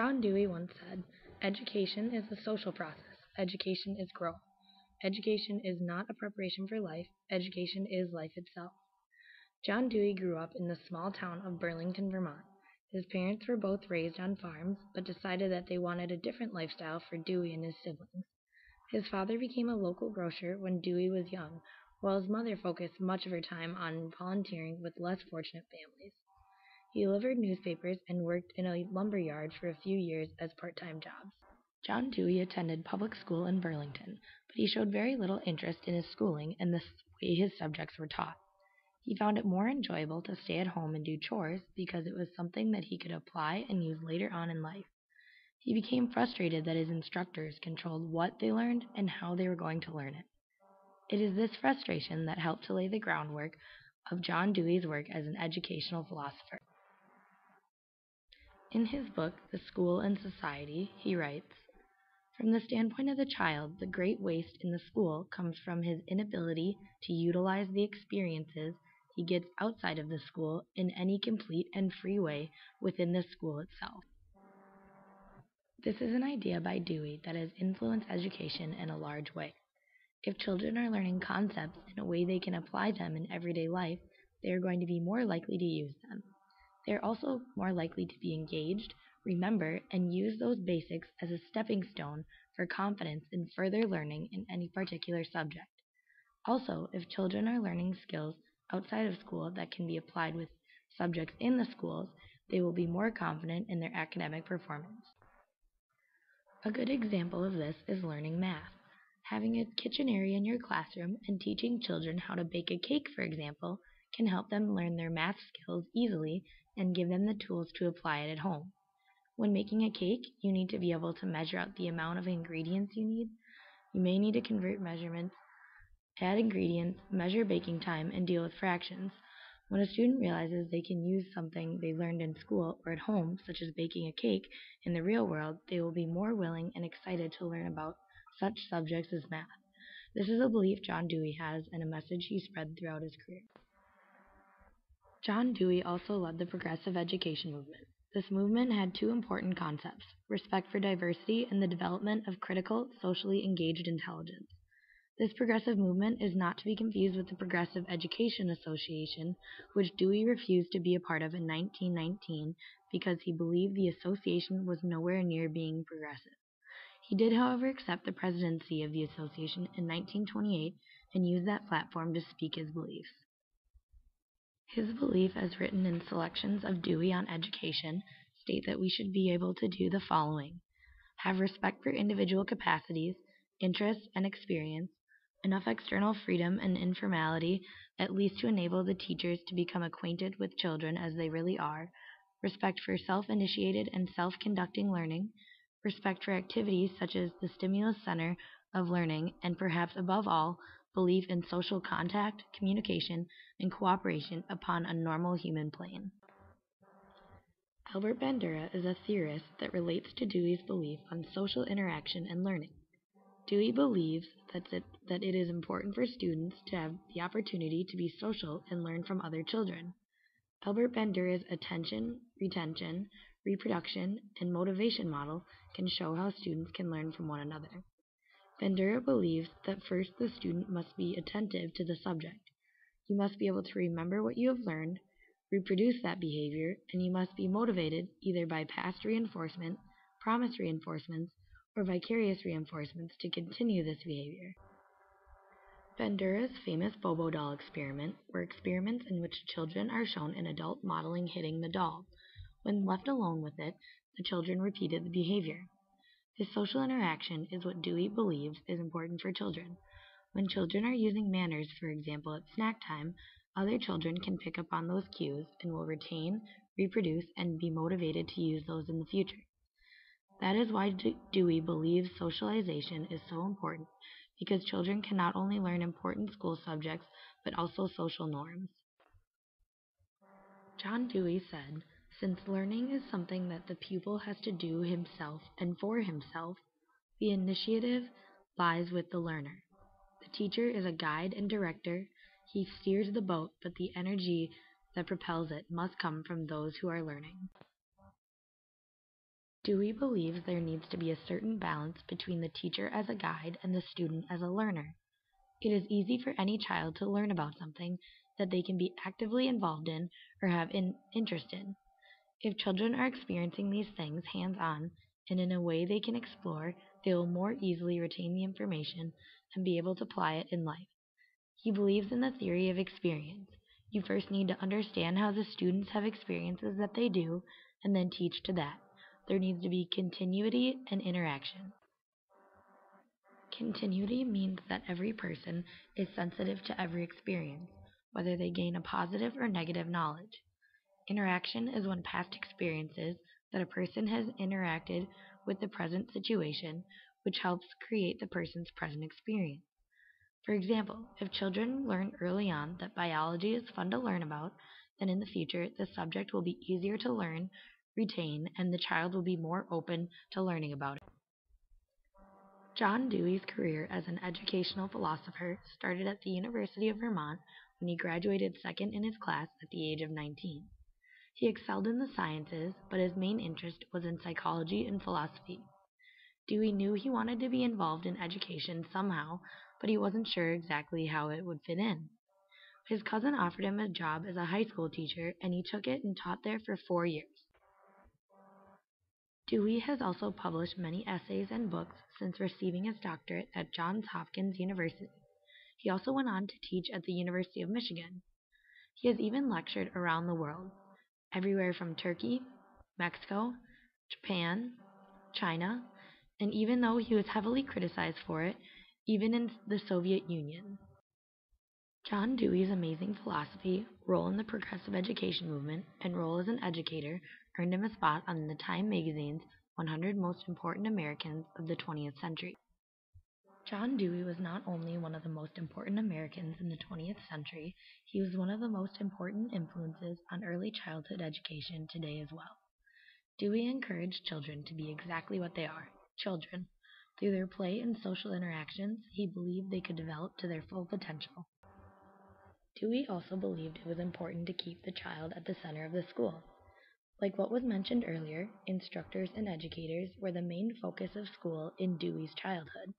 John Dewey once said, Education is a social process. Education is growth. Education is not a preparation for life. Education is life itself. John Dewey grew up in the small town of Burlington, Vermont. His parents were both raised on farms, but decided that they wanted a different lifestyle for Dewey and his siblings. His father became a local grocer when Dewey was young, while his mother focused much of her time on volunteering with less fortunate families. He delivered newspapers and worked in a lumber yard for a few years as part-time jobs. John Dewey attended public school in Burlington, but he showed very little interest in his schooling and the way his subjects were taught. He found it more enjoyable to stay at home and do chores because it was something that he could apply and use later on in life. He became frustrated that his instructors controlled what they learned and how they were going to learn it. It is this frustration that helped to lay the groundwork of John Dewey's work as an educational philosopher. In his book, The School and Society, he writes, From the standpoint of the child, the great waste in the school comes from his inability to utilize the experiences he gets outside of the school in any complete and free way within the school itself. This is an idea by Dewey that has influenced education in a large way. If children are learning concepts in a way they can apply them in everyday life, they are going to be more likely to use them. They are also more likely to be engaged, remember, and use those basics as a stepping stone for confidence in further learning in any particular subject. Also, if children are learning skills outside of school that can be applied with subjects in the schools, they will be more confident in their academic performance. A good example of this is learning math. Having a kitchen area in your classroom and teaching children how to bake a cake, for example, can help them learn their math skills easily and give them the tools to apply it at home. When making a cake, you need to be able to measure out the amount of ingredients you need. You may need to convert measurements, add ingredients, measure baking time, and deal with fractions. When a student realizes they can use something they learned in school or at home, such as baking a cake, in the real world, they will be more willing and excited to learn about such subjects as math. This is a belief John Dewey has and a message he spread throughout his career. John Dewey also led the progressive education movement. This movement had two important concepts respect for diversity and the development of critical, socially engaged intelligence. This progressive movement is not to be confused with the Progressive Education Association, which Dewey refused to be a part of in 1919 because he believed the association was nowhere near being progressive. He did, however, accept the presidency of the association in 1928 and used that platform to speak his beliefs. His belief as written in selections of Dewey on education state that we should be able to do the following. Have respect for individual capacities, interests, and experience, enough external freedom and informality at least to enable the teachers to become acquainted with children as they really are, respect for self initiated and self conducting learning, respect for activities such as the stimulus center of learning, and perhaps above all, belief in social contact, communication, and cooperation upon a normal human plane. Albert Bandura is a theorist that relates to Dewey's belief on social interaction and learning. Dewey believes that it, that it is important for students to have the opportunity to be social and learn from other children. Albert Bandura's attention, retention, reproduction, and motivation model can show how students can learn from one another. Bandura believes that first the student must be attentive to the subject. You must be able to remember what you have learned, reproduce that behavior, and you must be motivated either by past reinforcement, promise reinforcements, or vicarious reinforcements to continue this behavior. Bandura's famous Bobo doll experiment were experiments in which children are shown an adult modeling hitting the doll. When left alone with it, the children repeated the behavior. This social interaction is what Dewey believes is important for children. When children are using manners, for example, at snack time, other children can pick up on those cues and will retain, reproduce, and be motivated to use those in the future. That is why Dewey believes socialization is so important, because children can not only learn important school subjects, but also social norms. John Dewey said, since learning is something that the pupil has to do himself and for himself, the initiative lies with the learner. The teacher is a guide and director. He steers the boat, but the energy that propels it must come from those who are learning. Dewey believes there needs to be a certain balance between the teacher as a guide and the student as a learner. It is easy for any child to learn about something that they can be actively involved in or have an interest in. If children are experiencing these things hands on and in a way they can explore, they will more easily retain the information and be able to apply it in life. He believes in the theory of experience. You first need to understand how the students have experiences that they do, and then teach to that. There needs to be continuity and interaction. Continuity means that every person is sensitive to every experience, whether they gain a positive or negative knowledge. Interaction is when past experiences that a person has interacted with the present situation, which helps create the person's present experience. For example, if children learn early on that biology is fun to learn about, then in the future the subject will be easier to learn, retain, and the child will be more open to learning about it. John Dewey's career as an educational philosopher started at the University of Vermont when he graduated second in his class at the age of 19. He excelled in the sciences, but his main interest was in psychology and philosophy. Dewey knew he wanted to be involved in education somehow, but he wasn't sure exactly how it would fit in. His cousin offered him a job as a high school teacher, and he took it and taught there for four years. Dewey has also published many essays and books since receiving his doctorate at Johns Hopkins University. He also went on to teach at the University of Michigan. He has even lectured around the world everywhere from Turkey, Mexico, Japan, China, and even though he was heavily criticized for it, even in the Soviet Union. John Dewey's amazing philosophy, role in the progressive education movement, and role as an educator earned him a spot on the Time magazine's 100 Most Important Americans of the 20th Century. John Dewey was not only one of the most important Americans in the 20th century, he was one of the most important influences on early childhood education today as well. Dewey encouraged children to be exactly what they are children. Through their play and social interactions, he believed they could develop to their full potential. Dewey also believed it was important to keep the child at the center of the school. Like what was mentioned earlier, instructors and educators were the main focus of school in Dewey's childhood.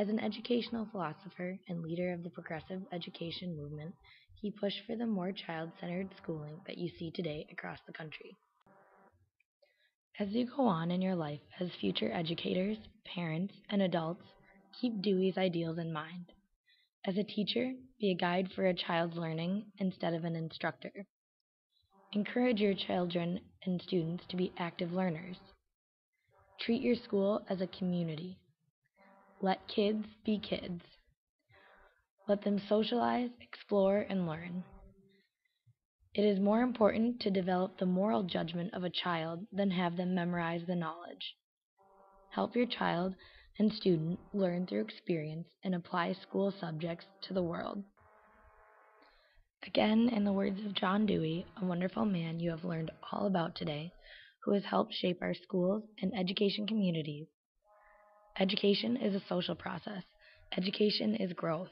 As an educational philosopher and leader of the progressive education movement, he pushed for the more child-centered schooling that you see today across the country. As you go on in your life as future educators, parents, and adults, keep Dewey's ideals in mind. As a teacher, be a guide for a child's learning instead of an instructor. Encourage your children and students to be active learners. Treat your school as a community. Let kids be kids. Let them socialize, explore, and learn. It is more important to develop the moral judgment of a child than have them memorize the knowledge. Help your child and student learn through experience and apply school subjects to the world. Again, in the words of John Dewey, a wonderful man you have learned all about today, who has helped shape our schools and education communities Education is a social process. Education is growth.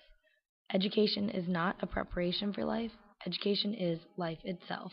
Education is not a preparation for life. Education is life itself.